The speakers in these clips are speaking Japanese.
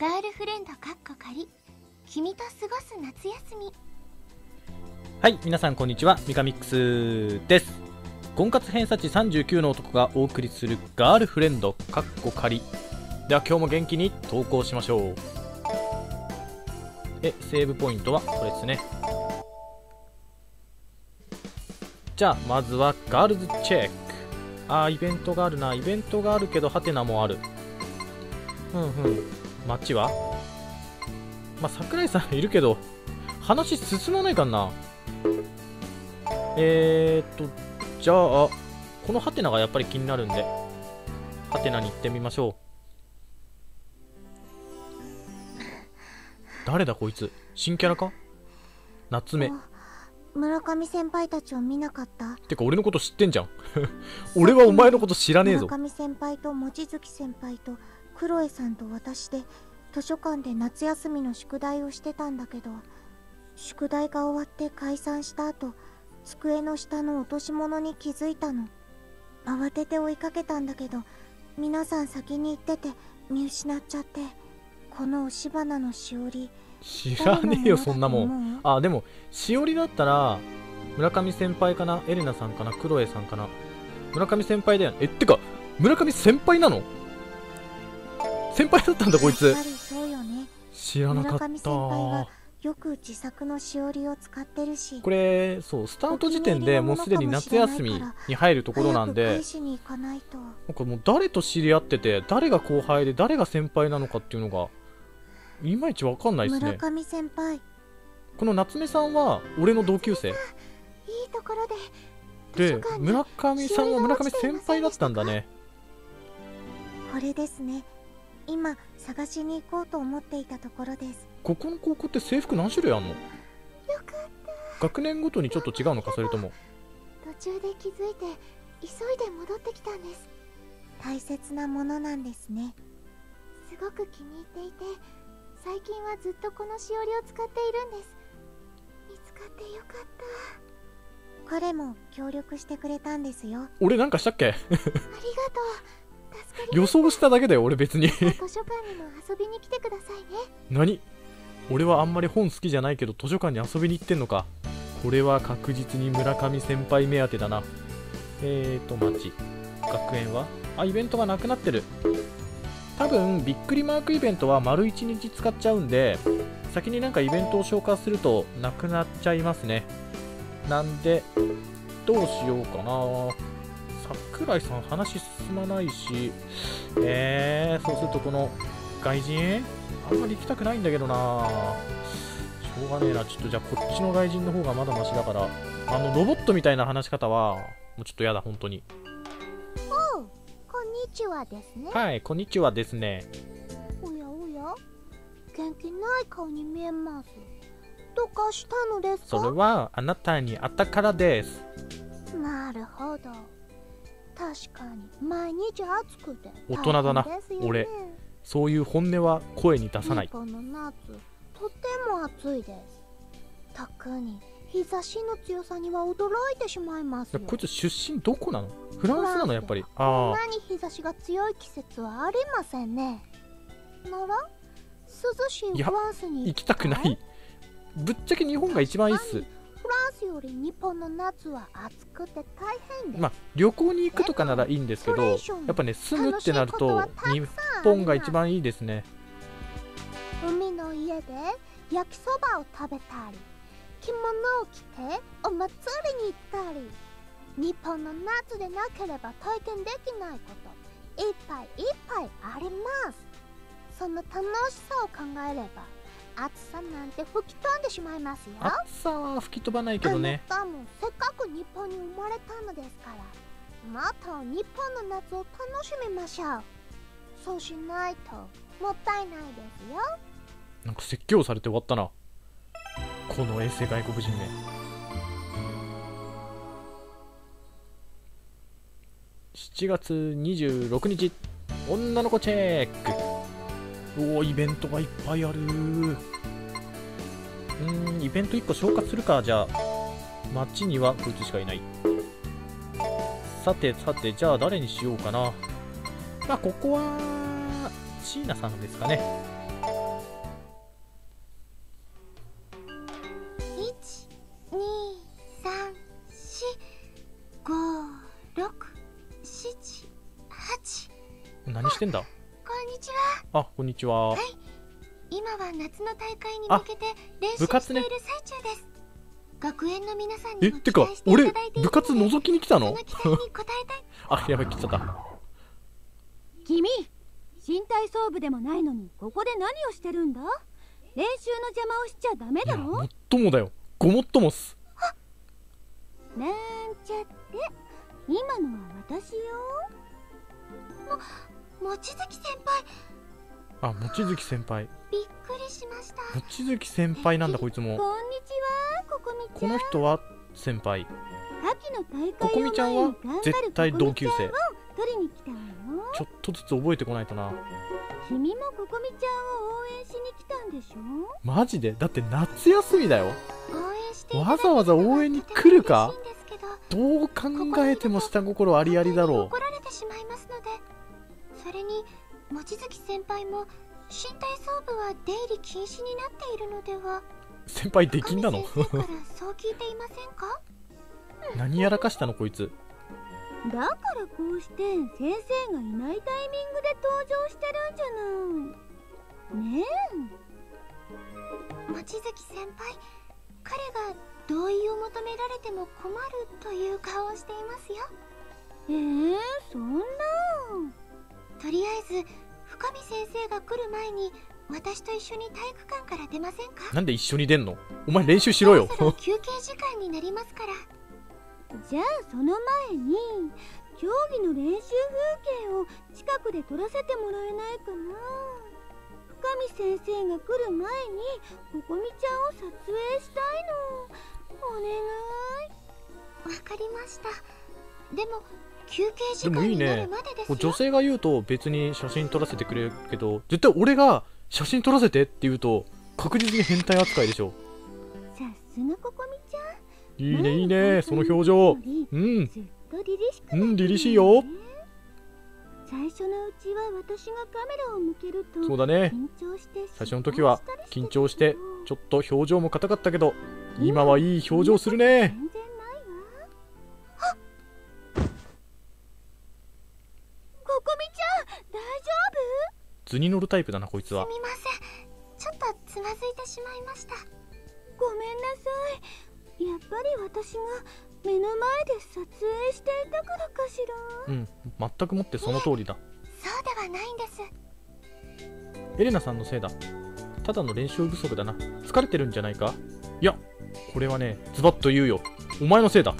ガールフレンドかっこ仮。君と過ごす夏休み。はい皆さんこんにちは。ミカミックスです。婚活偏差値39の男がお送りするガールフレンドかっこ仮。では今日も元気に投稿しましょう。えセーブポイントは？これですね。じゃあまずはガールズチェック。あーイベントがあるな。イベントがあるけどハテナもある。うんうん。街は？まあ桜井さんいるけど話進まないかな。えー、っとじゃあこのハテナがやっぱり気になるんでハテナに行ってみましょう。誰だこいつ？新キャラか？夏目。村上先輩たちを見なかった？てか俺のこと知ってんじゃん。俺はお前のこと知らねえぞ。村上先輩と望月先輩とクロエさんと私で図書館で夏休みの宿題をしてたんだけど宿題が終わって解散した後机の下の落とし物に気づいたの。慌てて追いかけたんだけど皆さん先に行ってて見失っちゃってこの押し花のしおり。知らねえよそんなもん。んあでもしおりだったら村上先輩かな？エレナさんかな？クロエさんかな？村上先輩だよね？えってか村上先輩なの？先輩だったんだこいつ。知らなかった。よく自作のしおりを使ってるし。これそうスタート時点でもうすでに夏休みに入るところなんでなんかもう誰と知り合ってて誰が後輩で誰が先輩なのかっていうのがいまいちわかんないですね。村上先輩。いいこの夏目さんは俺の同級生。ところで。で村上さんは村上先輩だったんだね。これですね今探しに行こうと思っていたところです。ここの高校って制服何種類あんの？よかっ学年ごとにちょっと違うのかそれとも？た途中で気づいて急いで戻ってきたんです。大切なものなんですね。すごく気に入っていて最近はずっとこのしおりを使っているんです。見つかってよかった。彼も協力してくれたんですよ。あ俺なんかしたっけ？りがとう 予想しただけだよ俺別に。図書館にも遊びに来てくださいね。何？俺はあんまり本好きじゃないけど図書館に遊びに行ってんのか。これは確実に村上先輩目当てだな。えーと町。学園は？あイベントがなくなってる。多分びっくりマークイベントは丸1日使っちゃうんで先になんかイベントを消化するとなくなっちゃいますね。なんでどうしようかな桜井さん話進まないしえー、そうするとこの外人あんまり行きたくないんだけどな。しょうがねえな。ちょっとじゃあこっちの外人の方がまだマシだから。あのロボットみたいな話し方はもうちょっとやだ本当に。こんにちはですね。はいこんにちはですね。おやおや。元気ない顔に見えます。どうかしたのですそれかはあなたに会ったからです。なるほど確かに。毎日暑くて。大人だな俺。そういう本音は声に出さない。日本の夏とても暑いです。特に日差しの強さには驚いてしまいますよ。こいつ出身どこなの？フランスなのやっぱり。こんあなに日差しが強い季節はありませんね。なら涼しいフランスに行きたくない。ぶっちゃけ日本が一番いいっす。フランスより日本の夏は暑くて大変です、まあ旅行に行くとかならいいんですけどやっぱね住むってなると日本が一番いいですね。海の家で焼きそばを食べたり着物を着てお祭りに行ったり日本の夏でなければ体験できないこといっぱいいっぱいあります。その楽しさを考えれば暑さなんて吹き飛んでしまいますよ。暑さは吹き飛ばないけどね。あなたもせっかく日本に生まれたのですからもっと日本の夏を楽しみましょう。そうしないともったいないですよ。なんか説教されて終わったな。この衛星外国人め7月26日。女の子チェックおおイベントがいっぱいある。うんイベント1個消化するか。じゃあ街にはこいつしかいない。さてさてじゃあ誰にしようかな。まあここはシーナさんですかね。何してんだ？あこんにちは。今は夏の大会に向けて練習部活ねしている最中です、学園の皆さんえにもってか期待してい俺ただいている部活ので覗きに来たの？その期待に応えたい。あやばい来ちゃった。君新体操部でもないのにここで何をしてるんだ？練習の邪魔をしちゃダメいやだろもっともだよ。ごもっともっす。なんちゃって。今のは私よ。望月先輩あ望月先輩。びっくりしました。望月先輩なんだこいつこんにもちは。ここみちこの人は先輩。秋の大ここ会をみちゃんは絶対同級生。取りに来たわよちょっとずつ覚えてこないとな。君もここみちゃんを応援しに来たんでしょ？マジで？だって夏休みだよ。応援してわざわざ応援に来るか？ど。どう考えても下心ありありだろ怒られてしまいますそれに望月先輩も新体操部は出入り禁止になっているのでは？う先輩出禁なの？神先生からそう聞いていませんか？何やらかしたのこいつ。だからこうして先生がいないタイミングで登場してるんじゃない。ね望月先輩彼が同意を求められても困るという顔をしていますよ。ええー、そんなとりあえず深見先生が来る前に私と一緒に体育館から出ませんか？なんで一緒に出んの？お前練習しろよ。休憩時間になりますから。じゃあその前に競技の練習風景を近くで撮らせてもらえないかな。深見先生が来る前にここみちゃんを撮影したいの。お願い。わかりました。でも休憩時でもいいね。間になるまでですよこう女性が言うと別に写真撮らせてくれるけど絶対俺が写真撮らせてって言うと確実に変態扱いでしょ。さすがここみちゃん。いいねいいねその表情。うん。ずっと凛々しくうん凛々しいよ。最初のうちは私がカメラを向けるとそうだね。最初の時は緊張してちょっっと表情も硬かったけど今はいい表情するね図に乗るタイプだなこいつは。すみません。ちょっとつまずいてしまいました。夫ごめんなさい。やっぱり私が目の前で撮影していたからかしら。うん全くもってその通りだ。そうではないんです。エレナさんのせいだ。ただの練習不足だな。疲れてるんじゃないか？いやこれはねズバッと言うよ。お前のせいだ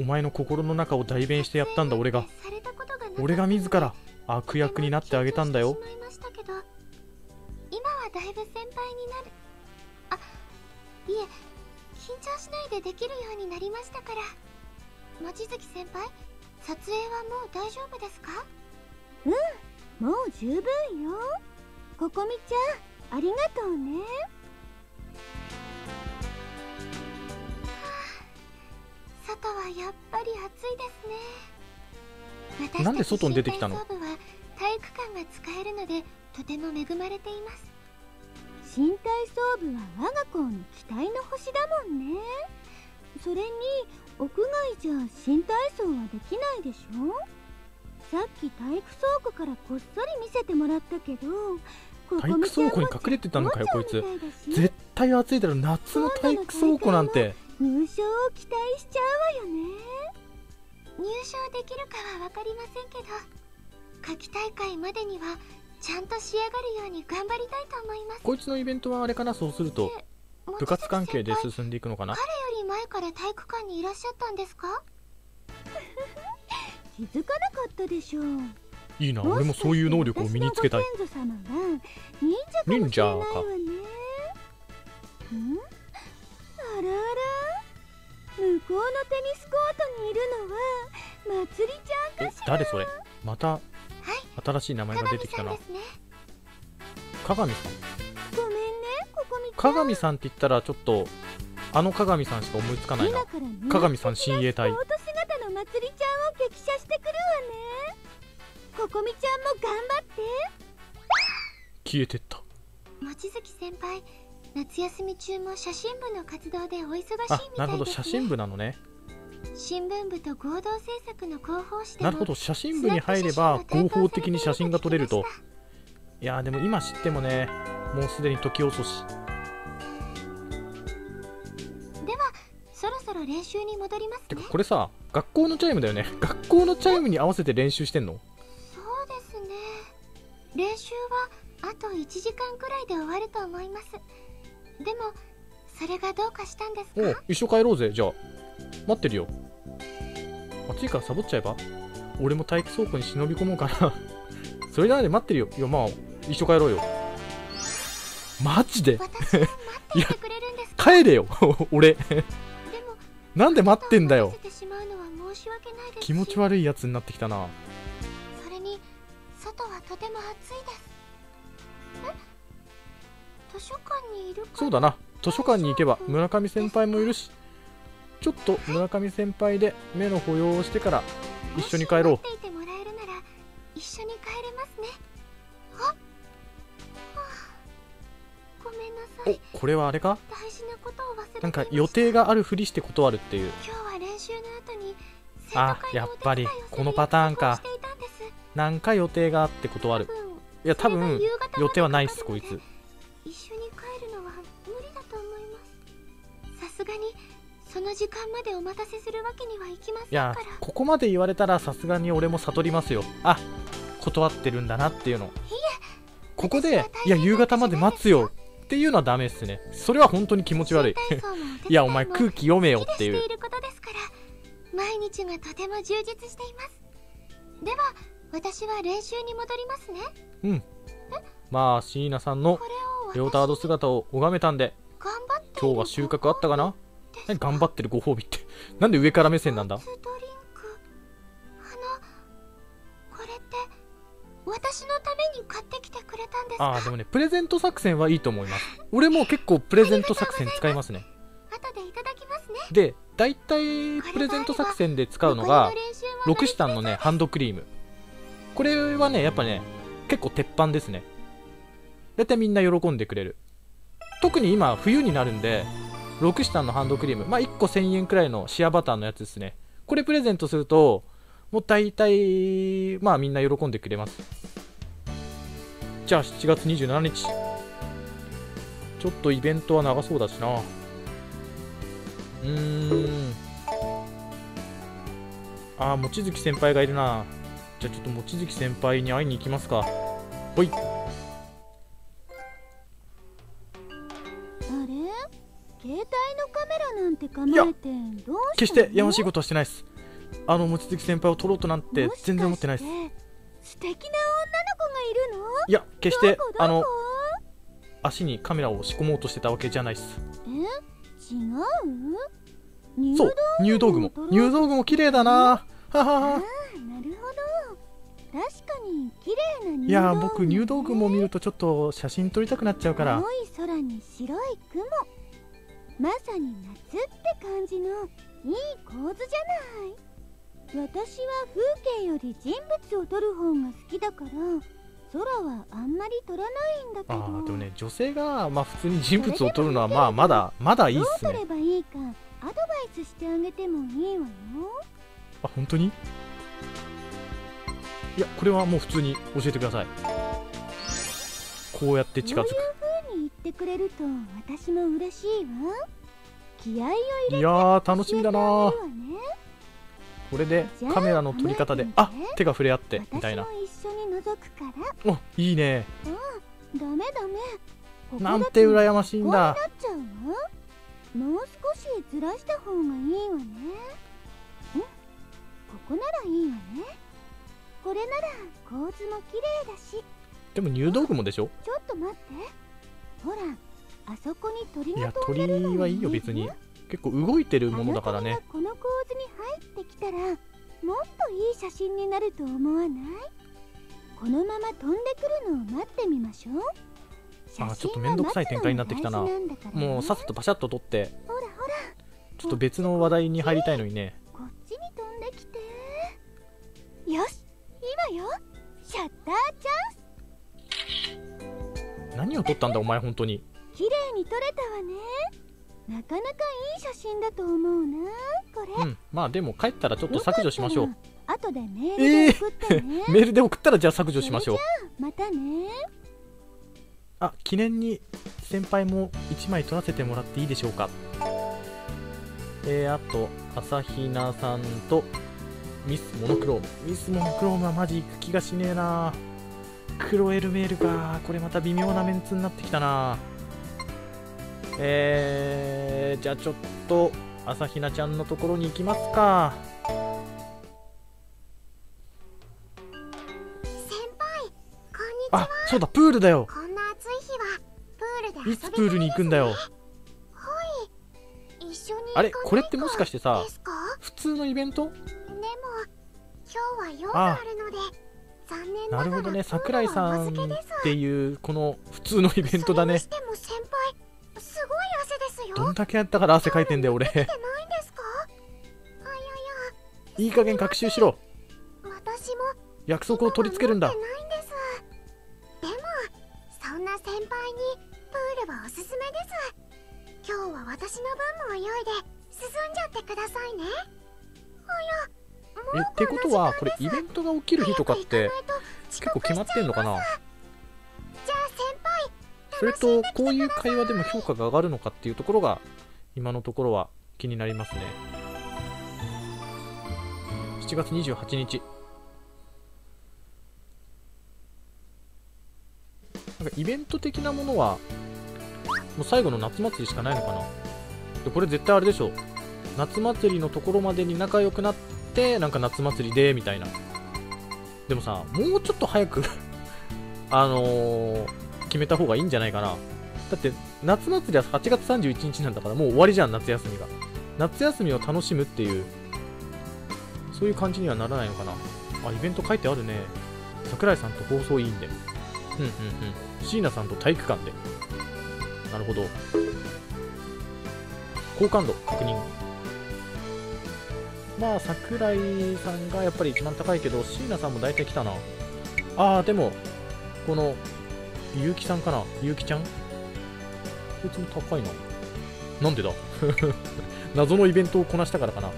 お前の心の中を代弁してやったんだ俺が。俺が自ら悪役になってあげたんだよ。今はだいぶ先輩になる。あいえ緊張しないでできるようになりましたから。望月先輩撮影はもう大丈夫ですか？もう十分よ。ここみちゃんありがとうね外はやっぱり暑いですね。なんで外に出てきたの？新体操部は体育館が使えるのでとても恵まれています。新体操部は我が校の期待の星だもんね。それに屋外じゃ新体操はできないでしょ？さっき体育倉庫からこっそり見せてもらったけど体育倉庫に隠れてたのかよこいつ。絶対暑いだろ。夏の体育倉庫なんて入賞を期待しちゃうわよね。入賞できるかは分かりませんけど夏季大会までにはちゃんと仕上がるように頑張りたいと思います。こいつのイベントはあれかなそうすると部活関係で進んでいくのかな？彼より前から体育館にいらっしゃったんですか？気づかなかったでしょう。いいな俺もそういう能力を身につけたい。忍者かもしれないわね。ん？あらあら向こうのテニスコートにいるのはまつりちゃんえかしら。誰それ？またはい。新しい名前が出てきたな。鏡さんですね。鏡さん？ごめんねここみ鏡さんって言ったらちょっとあの鏡さんしか思いつかないな。鏡さん親衛隊。姿のまつりちゃんを激写してくるわね。ここみちゃんも頑張って。消えてった。望月先輩夏休み中も写真部の活動でお忙しいみたいです、あね、なるほど。写真部なのね。新聞部と合同制作の広報誌でもなるほど。写真部に入れば合法的に写真が撮れると。いやーでも今知ってもねもうすでに時遅し。ではそろそろ練習に戻りますね。てかこれさ学校のチャイムだよね。学校のチャイムに合わせて練習してんの？そうですね。練習はあと1時間くらいで終わると思いますでもそれがどうかしたんですおうか一緒帰ろうぜ。じゃあ待ってるよ。暑いからサボっちゃえば？俺も体育倉庫に忍び込もうかな。それならで待ってるよ。いやまあ一緒帰ろうよ。マジで？帰れよ。俺。なんで待ってんだよ。気持ち悪いやつになってきたな。それに外はとてもそうだな。図書館に行けば村上先輩もいるしちょっと村上先輩で目の保養をしてから一緒に帰ろう。一緒に帰れますね。あはあ。ごめんなさい。おこれはあれか？大事なことを忘れていました。なんか予定があるふりして断るっていう。今日は練習の後に生徒あやっぱりこのパターンか。約束をしていたんです。なんか予定があって断る。いや多分予定はないっすこいつがにその時間までお待たせするわけにはいきませんいやからここまで言われたらさすがに俺も悟りますよ。あ断ってるんだなっていうの。ここでいや夕方まで待つよ。っていうのはダメっすね。それは本当に気持ち悪い。いやお前空気読めよっていう。ことですから毎日がとても充実しています。では私は練習に戻りますね。うん。まあ椎名さんのレオタード姿を拝めたんで今日は収穫あったかな？何頑張ってるご褒美って？なんで上から目線なんだ？ドリンクあのこれって私のために買ってきてくれたんですか？ああでもねプレゼント作戦はいいと思います。俺も結構プレゼント作戦使いますね。後でいただきますね。で大体プレゼント作戦で使うのがロクシタンのねハンドクリーム。これはねやっぱね結構鉄板ですね。大体みんな喜んでくれる特に今冬になるんでロクシタンのハンドクリームまあ1個1000円くらいのシアバターのやつですね。これプレゼントするともう大体まあみんな喜んでくれます。じゃあ7月27日ちょっとイベントは長そうだしな。うーん。あー望月先輩がいるな。じゃあちょっと望月先輩に会いに行きますか。ほい。ラなんて構えてどうした決してやましいことはしてないです。あの望月先輩を撮ろうとなんて全然思ってないです。す素敵な女の子がいるの？いや決してあの足にカメラを仕込もうとしてたわけじゃないです。え？違う？入そう入道具も入道具も。綺麗だな。ははあはーなるほど。確かに綺麗な入道具いやー僕入道具も見るとちょっと写真撮りたくなっちゃうから。青い空に白い雲まさに夏って感じのいい構図じゃない。私は風景より人物を撮る方が好きだから空はあんまり撮らないんだけあどーでもね女性がまあ普通に人物を撮るのはまあまだまだいいっどうすね撮ればいいかアドバイスしてあげてもいいわよ。あ本当に？いやこれはもう普通に教えてください。こうやって近づくってくれると私も嬉しいわ。気合を入れていやー楽しみだな。これでカメラの撮り方でああ手が触れ合ってみたいな。一緒に覗くから。おいいね。ダメダメ。ここだとなんて羨ましいんだ。もう少しずらした方がいいわね。ん。ここならいいわね。これなら構図も綺麗だし。でも入道具もでしょ？ちょっと待ってほらあそこに鳥がいや飛んでるの鳥はいいよ別に。結構動いてるものだからね。この構図に入ってきたらもっといい写真になると思わない？このまま飛んでくるのを待ってみましょう。あちょっとめんどくさい展開になってきたな。ね。もうさっさとパシャッと撮って。ほらほら。ちょっと別の話題に入りたいのにね。こっちに飛んできて。よし今よ。シャッターチャンス何を撮ったんだお前本当に。綺麗に撮れたわね。なかなかいい写真だと思うなこれ、うんまあでも帰ったらちょっと削除しましょう。後でメールで送ってね、メールで送ったらじゃあ削除しましょう。またね。あ記念に先輩も1枚撮らせてもらっていいでしょうか。えー、あと朝比奈さんとミスモノクローム。ミスモノクロームはマジ行く気がしねえな。クロエルメールか。これまた微妙なメンツになってきたな。えー、じゃあちょっと朝比奈ちゃんのところに行きますか。先輩こんにちあはそうだプールだよ。こんな暑い日はプールでいつプールに行くんだよ。一緒にあれこれってもしかしてさ普通のイベント？でも今日は用があるのでなるほどね桜井さんっていうこの普通のイベントだね。も先輩すごい汗ですよ。どんだけやったから汗かいてんだよ俺。いんですか？あやいい加減学習しろ。や私も約束を取り付けるんだ。でもそんな先輩にプールはおすすめです。今日は私の分も泳いで進んじゃってくださいね。あやえってことはこれイベントが起きる日とかって結結構決まってんのかな？それとこういう会話でも評価が上がるのかっていうところが今のところは気になりますね。7月28日。なんかイベント的なものはもう最後の夏祭りしかないのかな？でこれ絶対あれでしょ。夏祭りのところまでに仲良くなってなんか夏祭りでみたいな。でもさもうちょっと早く あのー決めた方がいいんじゃないかな。だって夏祭りは8月31日なんだからもう終わりじゃん夏休みが。夏休みを楽しむっていうそういう感じにはならないのかな。あイベント書いてあるね。桜井さんと放送委員で。うんうんうん。椎名さんと体育館で。なるほど。好感度確認まあ桜井さんがやっぱり一番高いけど椎名さんも大体来たな。ああでもこのゆうきさんかな？ゆうきちゃん？こいつも高いな。なんでだ？謎のイベントをこなしたからかな。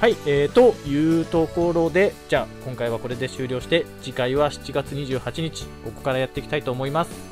はい、えー、というところでじゃあ今回はこれで終了して次回は7月28日ここからやっていきたいと思います。